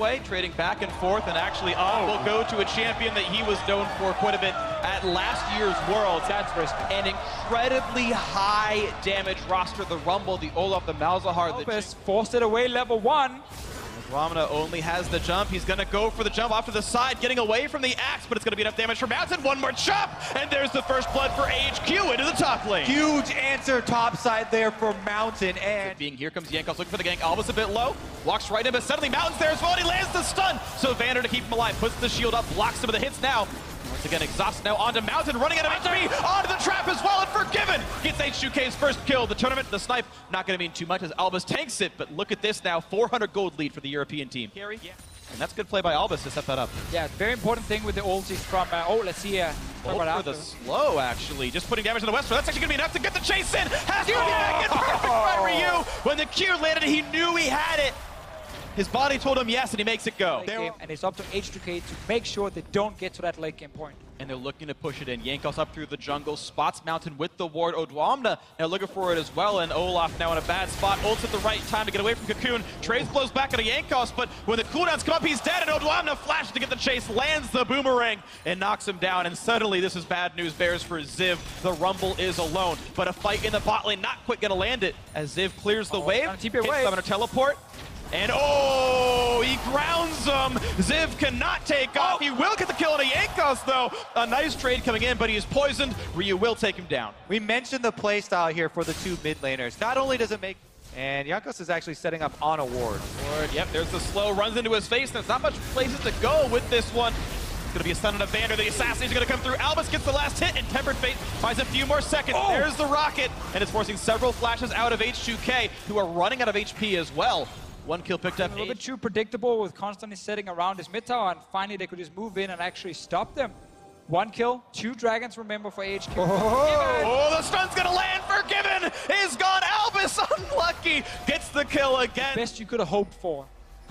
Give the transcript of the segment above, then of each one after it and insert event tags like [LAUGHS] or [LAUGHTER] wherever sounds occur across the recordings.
way, trading back and forth, and actually on will go to a champion that he was known for quite a bit at last year's Worlds. That's risky. An incredibly high damage roster, the Rumble, the Olaf, the Malzahar, the Lopez forced it away level one. Ramana only has the jump. He's going to go for the jump off to the side, getting away from the axe, but it's going to be enough damage for Mountain. One more chop, and there's the first blood for HQ into the top lane. Huge answer top side there for Mountain, and Being here comes Jankos looking for the gank. Alba's a bit low, walks right in, but suddenly Mountain's there as well, and he lands the stun. So Vander to keep him alive, puts the shield up, blocks some of the hits now. Once again, Exhaust now onto Mountain, running out of HP, onto the trap as well, and Forgiven gets H2K's first kill. The tournament, the snipe, not going to mean too much as Albis tanks it, but look at this now, 400 gold lead for the European team. Carry, yeah. And that's good play by Albis to set that up. Yeah, very important thing with the ultis from. Uh, oh, let's see. Uh, Bolt for the slow, actually. Just putting damage on the Western. That's actually going to be enough to get the chase in. Has to be back in. Perfect by Ryu. When the Q landed, he knew he had it. His body told him yes, and he makes it go. game, and it's up to H2K to make sure they don't get to that late game point. And they're looking to push it in. Jankos up through the jungle, spots Mountain with the ward. Odoamne now looking for it as well, and Olaf now in a bad spot. Ults at the right time to get away from Cocoon. Trace blows back into Jankos, but when the cooldowns come up, he's dead, and Odoamne flashes to get the chase, lands the boomerang, and knocks him down. And suddenly, this is bad news bears for Ziv. The Rumble is alone, but a fight in the bot lane, not quite gonna land it, as Ziv clears the Oh, wave, to hits it away. them on a teleport, and oh, he grounds him. Ziv cannot take off. He will get the kill on a Jankos, though. A nice trade coming in, but he is poisoned. Ryu will take him down. we mentioned the playstyle here for the two mid laners. Not only does it make, and Jankos is actually setting up on a ward. Ward, yep, there's the slow, runs into his face. There's not much places to go with this one. It's gonna be a stun on a Vander. The assassin is gonna come through. Albis gets the last hit, and Tempered Fate buys a few more seconds. Oh! There's the rocket, and it's forcing several flashes out of H2K, who are running out of HP as well. One kill picked up. A little bit too predictable with constantly setting around his mid tower, and finally they could just move in and actually stop them. One kill, two dragons, remember, for HQ. Oh. oh, the stun's gonna land. Forgiven is gone. Albis, [LAUGHS] unlucky, gets the kill again. Best you could have hoped for.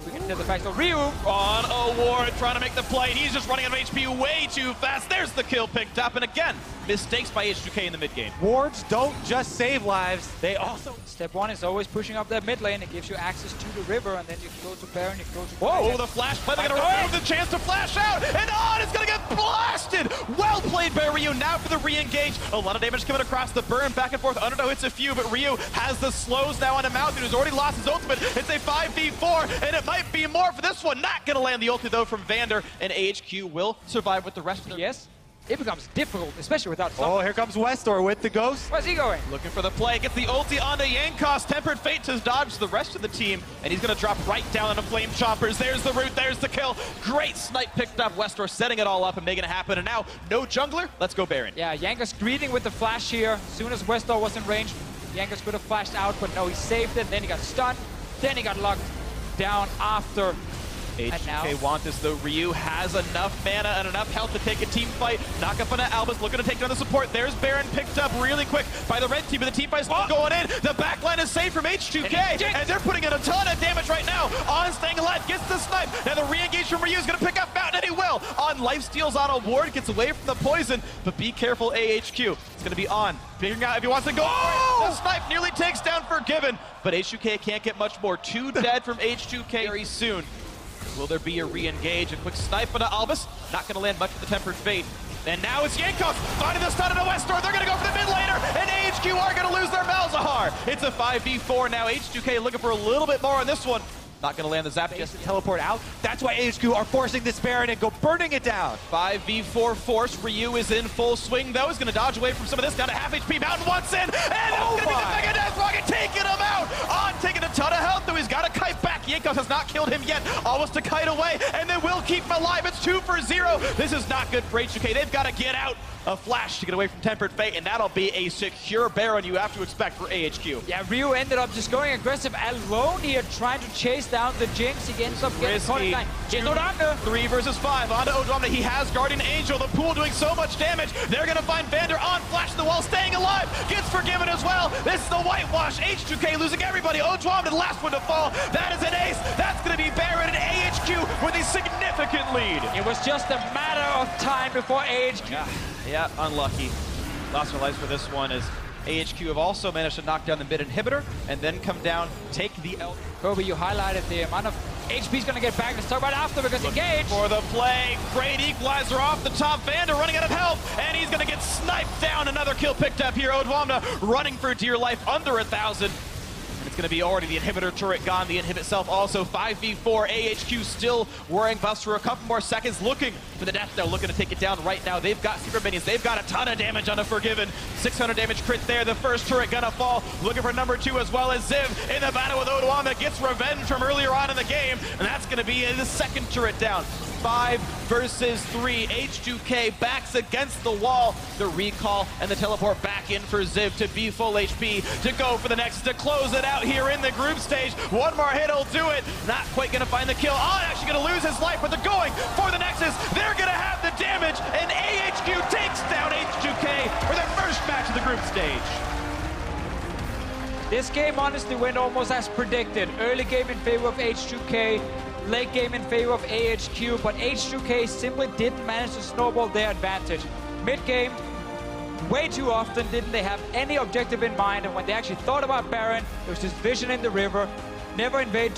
We can get the fact of Ryu. On a ward, trying to make the play. and He's just running out of HP way too fast. There's the kill picked up, and again, mistakes by H2K in the mid game. Wards don't just save lives, they also Step one is always pushing up that mid lane. It gives you access to the river, and then you can go to Baron, you can go to Whoa, Dragon. the flash play. They're gonna Oh! remove the chance to flash out, and on is gonna get blasted. Well played by Ryu. Now for the re-engage. A lot of damage coming across the burn, back and forth. Undertow hits a few, but Ryu has the slows now on a Mountain, who's already lost his ultimate. It's a 5v4, and it might be more for this one. Not gonna land the ulti though from Vander, and AHQ will survive with the rest of their Yes, it becomes difficult, especially without Oh, here comes Westdoor with the ghost. Where's he going? Looking for the play, gets the ulti onto Jankos. Tempered Fate to dodge the rest of the team, and he's gonna drop right down into Flame Chompers. There's the root, there's the kill. Great snipe picked up. Westdoor setting it all up and making it happen. And now, no jungler. Let's go Baron. Yeah, Jankos greeting with the flash here. As soon as Westdoor was in range, Jankos could have flashed out, but no, he saved it. Then he got stunned. Then he got locked down after. HK want this though. Ryu has enough mana and enough health to take a team fight. Knock up on Albis, looking to take down the support. There's Baron picked up really quick by the red team, but the team fight's still oh! going in. The backline is safe from H2K, And and they're putting in a ton of damage right now. AN staying alive, gets the snipe. Now the re-engage from Ryu is going to pick up Mountain, and he will. AN life steals on a ward, gets away from the poison, but be careful, AHQ. It's going to be on. Figuring out if he wants to go it. The oh! snipe nearly takes down Forgiven, but H2K can't get much more. Two [LAUGHS] dead from H2K very soon. Will there be a re-engage? A quick snipe onto Albis. Not going to land much with the Tempered Fate. And now it's Jankos finding the stun into Westdoor. They're going to go for the mid laner, and AHQ are going to lose their Malzahar. It's a 5v4 now. H2K looking for a little bit more on this one. Not going to land the zap Just to teleport out. That's why HQ are forcing this Baron and go burning it down. 5v4 force. Ryu is in full swing though. He's going to dodge away from some of this. Down to half HP. Mountain once in, and it's Oh going to be the. Mega Death Rocket taking him out. AN taking a ton of health though. He's got a kite back. Jankos has not killed him yet. Almost to kite away, and they will keep him alive. It's two for zero. This is not good for H2K. They've got to get out. A flash to get away from Tempered Fate, and that'll be a secure Baron you have to expect for AHQ. Yeah, Ryu ended up just going aggressive alone here, trying to chase down the Jinx. He ends up getting caught in Risky. line. Two, Gets Odanga. Three versus five. Onto Odoamne. He has Guardian Angel. The pool doing so much damage. They're going to find Vander on flash the wall, staying alive. Gets forgiven as well. This is the whitewash. H2K losing everybody. Odoamne, the last one to fall. That is an ace. That's going to be Baron and AHQ with a significant lead. It was just a matter of time before AHQ. Yeah, yeah, unlucky. Lost their lives for this one as AHQ have also managed to knock down the mid inhibitor and then come down, take the L. Kobe, you highlighted the amount of HP's gonna get back. Let's talk after because engage. For the play, great equalizer off the top. Vander running out of help, and he's gonna get sniped down. Another kill picked up here. Odoamne running for dear life under a thousand. It's going to be already the inhibitor turret gone. The inhibit self also 5v4. AHQ still wearing buffs for a couple more seconds. Looking for the death though. Looking to take it down right now. They've got super minions. They've got a ton of damage on a Forgiven. 600 damage crit there. The first turret gonna fall. Looking for number two as well as Ziv in the battle with Odoamne. Gets revenge from earlier on in the game. And that's going to be the second turret down five versus three. H2K backs against the wall. The recall and the teleport back in for Ziv to be full HP to go for the next to close it out here in the group stage. One more hit will do it. Not quite going to find the kill. AN actually going to lose his life, but they're going for the Nexus. They're going to have the damage, and AHQ takes down H2K for their first match of the group stage. This game honestly went almost as predicted. Early game in favor of H2K, late game in favor of AHQ, but H2K simply didn't manage to snowball their advantage. Mid game, way too often didn't they have any objective in mind, and when they actually thought about Baron, there was this vision in the river, never invade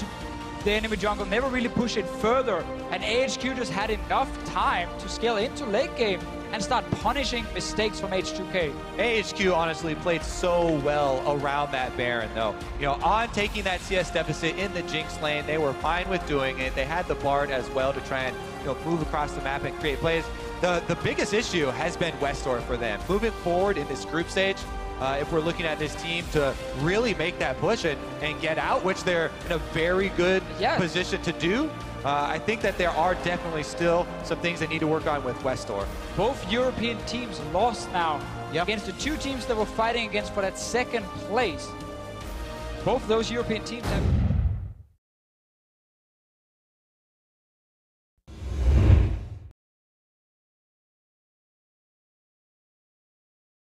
the enemy jungle, never really push it further, and AHQ just had enough time to scale into late game and start punishing mistakes from H2K. AHQ honestly played so well around that Baron, though. You know, on taking that CS deficit in the Jinx lane, they were fine with doing it. They had the Bard as well to try and you know move across the map and create plays. The the biggest issue has been Westdoor for them. Moving forward in this group stage, uh, if we're looking at this team to really make that push and, and get out, which they're in a very good position to do. Uh, I think that there are definitely still some things they need to work on with Westdoor. Both European teams lost now Yep. against the two teams that were fighting against for that second place. Both those European teams have